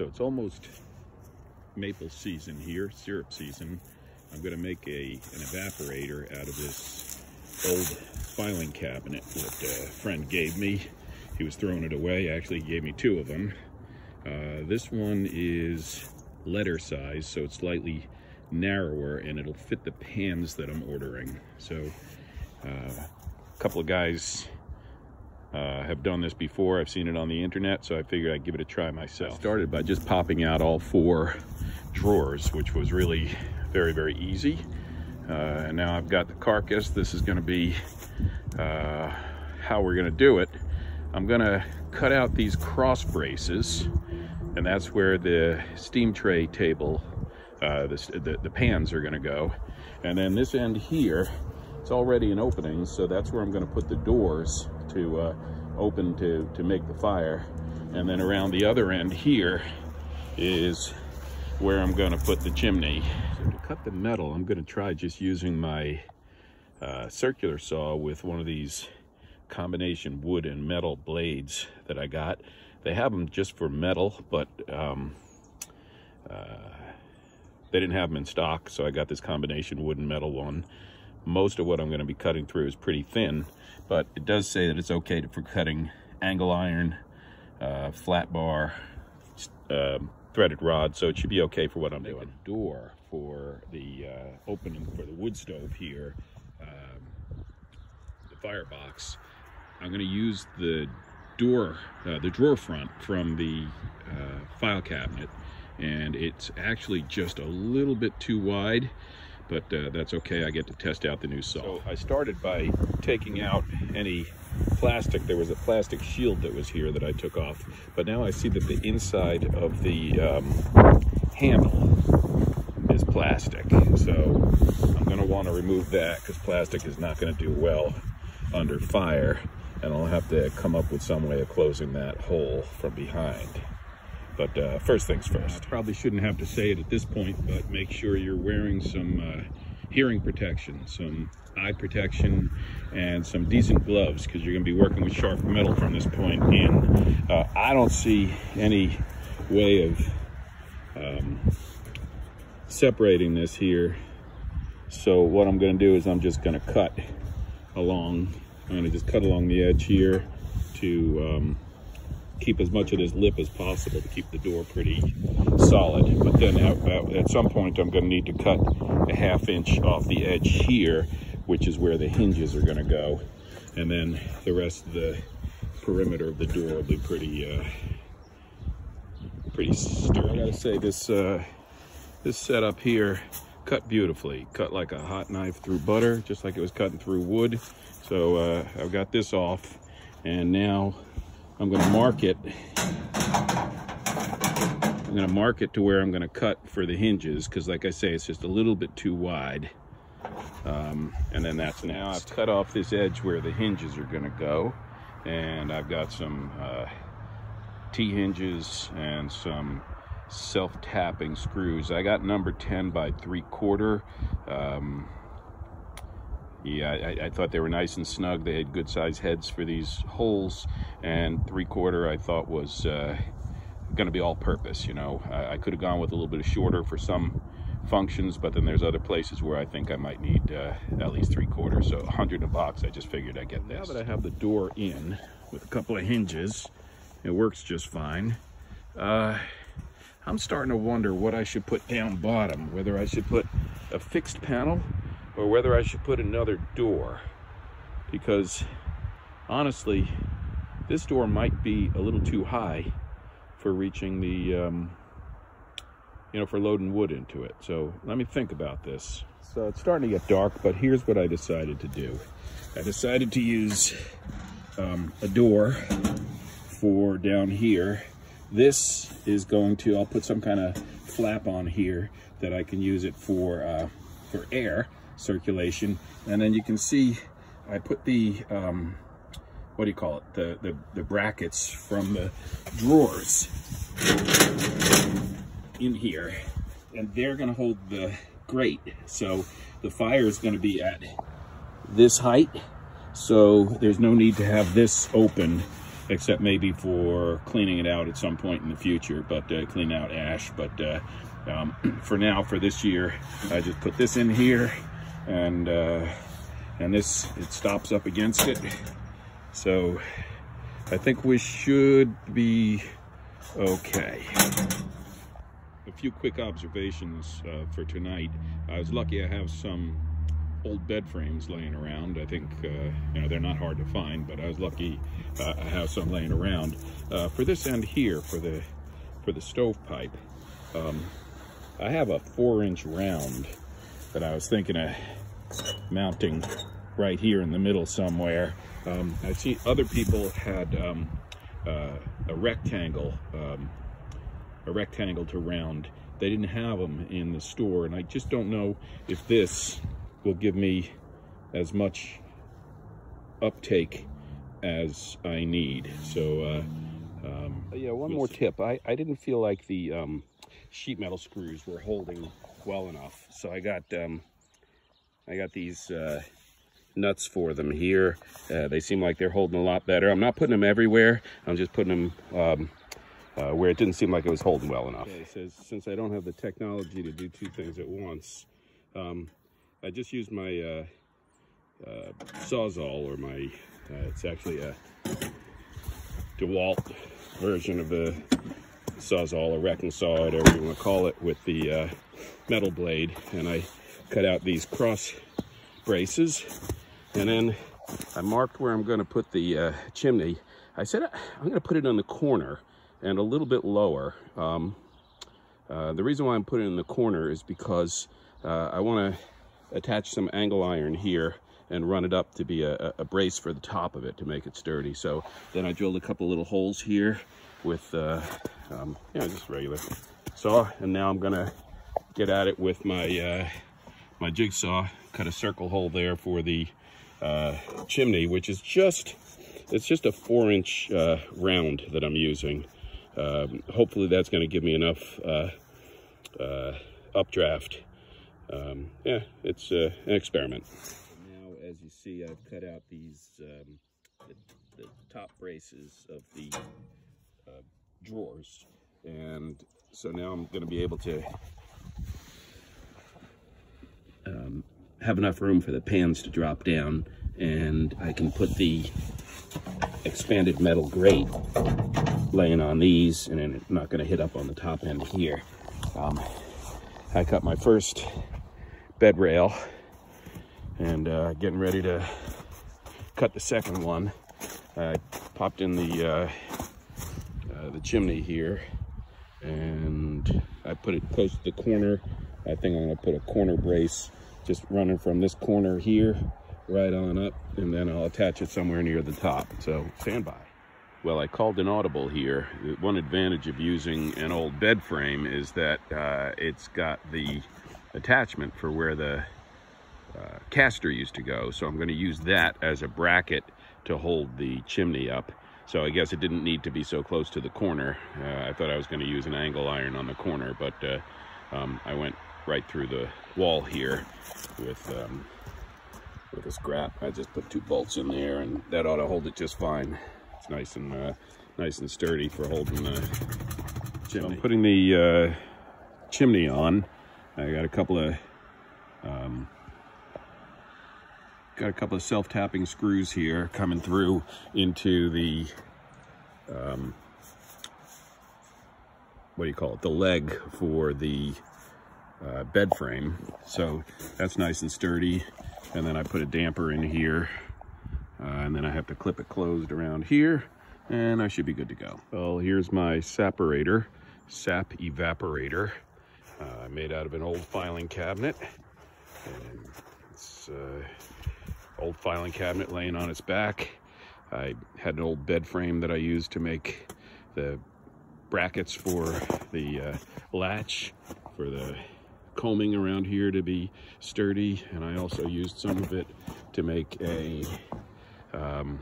so it's almost maple season here, syrup season. I'm gonna make a an evaporator out of this old filing cabinet that a friend gave me. He was throwing it away. Actually, he gave me two of them. Uh, this one is letter size, so it's slightly narrower and it'll fit the pans that I'm ordering. So uh, a couple of guys uh, have done this before. I've seen it on the internet, so I figured I'd give it a try myself. I started by just popping out all four drawers, which was really very, very easy. Uh, and now I've got the carcass. This is gonna be uh, how we're gonna do it. I'm gonna cut out these cross braces, and that's where the steam tray table, uh, the, the, the pans are gonna go. And then this end here, it's already an opening, so that's where I'm gonna put the doors to uh, open to, to make the fire. And then around the other end here is where I'm gonna put the chimney. So to cut the metal, I'm gonna try just using my uh, circular saw with one of these combination wood and metal blades that I got. They have them just for metal, but um, uh, they didn't have them in stock, so I got this combination wood and metal one. Most of what I'm gonna be cutting through is pretty thin, but it does say that it's okay for cutting angle iron, uh, flat bar, uh, threaded rod, so it should be okay for what I'm doing. door for the uh, opening for the wood stove here, um, the firebox. I'm going to use the door, uh, the drawer front from the uh, file cabinet, and it's actually just a little bit too wide, but uh, that's okay. I get to test out the new saw. So I started by taking out any plastic. There was a plastic shield that was here that I took off, but now I see that the inside of the um, handle is plastic. So I'm going to want to remove that because plastic is not going to do well under fire and I'll have to come up with some way of closing that hole from behind. But uh, first things first. I probably shouldn't have to say it at this point, but make sure you're wearing some uh, hearing protection, some eye protection, and some decent gloves because you're going to be working with sharp metal from this point in. Uh, I don't see any way of um, separating this here. So what I'm going to do is I'm just going to cut along I'm gonna just cut along the edge here to um, keep as much of this lip as possible to keep the door pretty solid. But then at, at some point, I'm gonna need to cut a half inch off the edge here, which is where the hinges are gonna go. And then the rest of the perimeter of the door will be pretty, uh, pretty sturdy. I gotta say, this, uh, this setup here cut beautifully. Cut like a hot knife through butter, just like it was cutting through wood. So uh, I've got this off and now I'm gonna mark it. I'm gonna mark it to where I'm gonna cut for the hinges because like I say, it's just a little bit too wide. Um, and then that's now I've cut off this edge where the hinges are gonna go. And I've got some uh, T-hinges and some self-tapping screws. I got number 10 by 3 quarter. Um, yeah, I, I, thought they were nice and snug. They had good size heads for these holes, and three quarter I thought was uh, going to be all purpose. You know, I, I could have gone with a little bit of shorter for some functions, but then there's other places where I think I might need uh, at least three quarters. So 100 a box, I just figured I'd get this. Now that I have the door in with a couple of hinges, it works just fine. Uh, I'm starting to wonder what I should put down bottom, whether I should put a fixed panel or whether I should put another door. Because honestly this door might be a little too high for reaching the um, you know for loading wood into it. So let me think about this. So it's starting to get dark but here's what I decided to do. I decided to use um, a door for down here. This is going to I'll put some kind of flap on here that I can use it for uh, for air circulation. And then you can see I put the, um, what do you call it? The, the, the brackets from the drawers in here. And they're gonna hold the grate. So the fire is gonna be at this height. So there's no need to have this open except maybe for cleaning it out at some point in the future, but uh, clean out ash. But uh, um, for now, for this year, I just put this in here and uh, and this, it stops up against it. So I think we should be okay. A few quick observations uh, for tonight. I was lucky I have some old bed frames laying around. I think, uh, you know, they're not hard to find, but I was lucky uh, I have some laying around. Uh, for this end here, for the for the stovepipe, um, I have a four inch round that I was thinking of mounting right here in the middle somewhere. Um, I've seen other people had um, uh, a rectangle, um, a rectangle to round. They didn't have them in the store, and I just don't know if this will give me as much uptake as I need. So, uh, um, yeah, one we'll more see. tip. I, I didn't feel like the um, sheet metal screws were holding well enough. So I got um, I got these uh, nuts for them here. Uh, they seem like they're holding a lot better. I'm not putting them everywhere. I'm just putting them um, uh, where it didn't seem like it was holding well enough. Okay, it says, since I don't have the technology to do two things at once, um, I just used my uh, uh, Sawzall, or my, uh, it's actually a DeWalt version of the Sawzall, or wrecking saw, whatever you want to call it, with the uh, metal blade. And I cut out these cross braces, and then I marked where I'm going to put the uh, chimney. I said I'm going to put it on the corner and a little bit lower. Um, uh, the reason why I'm putting it in the corner is because uh, I want to attach some angle iron here and run it up to be a, a, brace for the top of it to make it sturdy. So then I drilled a couple little holes here with, uh, um, you know, just regular saw. And now I'm gonna get at it with my, uh, my jigsaw, cut a circle hole there for the uh, chimney, which is just, it's just a four inch uh, round that I'm using. Um, hopefully that's gonna give me enough uh, uh, updraft. Um, yeah, it's uh, an experiment. Now, as you see, I've cut out these, um, the, the, top braces of the drawers. And so now I'm gonna be able to um, have enough room for the pans to drop down and I can put the expanded metal grate laying on these and then it's not going to hit up on the top end here. Um, I cut my first bed rail and uh, getting ready to cut the second one. I popped in the uh, uh, the chimney here and I put it close to the corner. I think I'm gonna put a corner brace just running from this corner here right on up and then I'll attach it somewhere near the top. So stand by. Well, I called an audible here. One advantage of using an old bed frame is that uh, it's got the attachment for where the uh, caster used to go. So I'm going to use that as a bracket to hold the chimney up. So I guess it didn't need to be so close to the corner. Uh, I thought I was going to use an angle iron on the corner, but uh, um, I went right through the wall here with um, with a scrap. I just put two bolts in there, and that ought to hold it just fine. It's nice and uh, nice and sturdy for holding the chimney. So I'm putting the uh, chimney on. I got a couple of um, got a couple of self-tapping screws here coming through into the um, what do you call it? The leg for the uh, bed frame. So that's nice and sturdy. And then I put a damper in here. Uh, and then I have to clip it closed around here. And I should be good to go. Well, here's my saperator, sap evaporator. Uh, made out of an old filing cabinet. And it's uh, old filing cabinet laying on its back. I had an old bed frame that I used to make the brackets for the uh, latch for the combing around here to be sturdy and I also used some of it to make a um,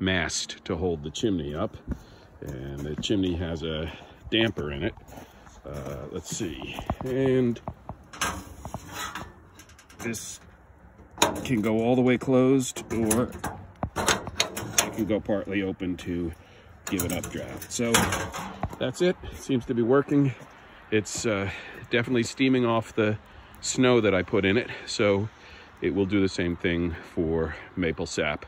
mast to hold the chimney up and the chimney has a damper in it uh, let's see and this can go all the way closed or it can go partly open to give an updraft. So that's it. Seems to be working. It's uh, definitely steaming off the snow that I put in it. So it will do the same thing for maple sap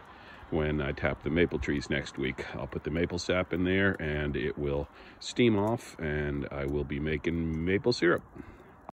when I tap the maple trees next week. I'll put the maple sap in there and it will steam off and I will be making maple syrup.